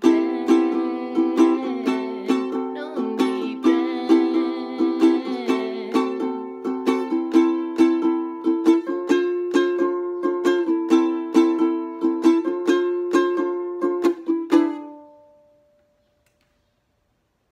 baby.